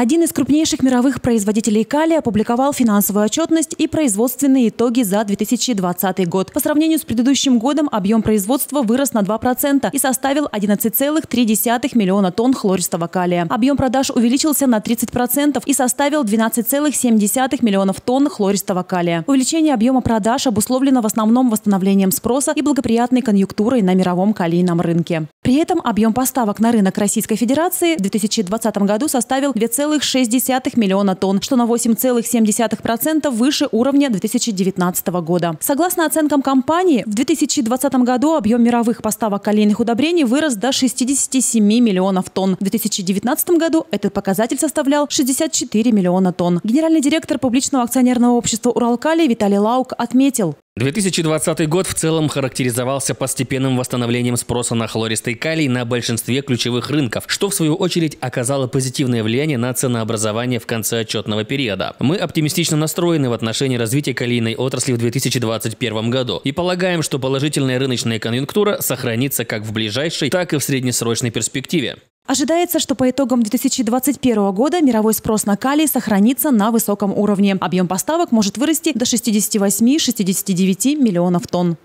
Один из крупнейших мировых производителей калия опубликовал финансовую отчетность и производственные итоги за 2020 год. По сравнению с предыдущим годом объем производства вырос на 2% и составил 11,3 миллиона тонн хлористого калия. Объем продаж увеличился на 30% и составил 12,7 миллионов тонн хлористого калия. Увеличение объема продаж обусловлено в основном восстановлением спроса и благоприятной конъюнктурой на мировом калийном рынке. При этом объем поставок на рынок Российской Федерации в 2020 году составил 2, 2,6 миллиона тонн, что на 8,7% выше уровня 2019 года. Согласно оценкам компании, в 2020 году объем мировых поставок калийных удобрений вырос до 67 миллионов тонн. В 2019 году этот показатель составлял 64 миллиона тонн. Генеральный директор публичного акционерного общества «Уралкалий» Виталий Лаук отметил, 2020 год в целом характеризовался постепенным восстановлением спроса на хлористый калий на большинстве ключевых рынков, что в свою очередь оказало позитивное влияние на ценообразование в конце отчетного периода. Мы оптимистично настроены в отношении развития калийной отрасли в 2021 году и полагаем, что положительная рыночная конъюнктура сохранится как в ближайшей, так и в среднесрочной перспективе. Ожидается, что по итогам 2021 года мировой спрос на калий сохранится на высоком уровне. Объем поставок может вырасти до 68-69 миллионов тонн.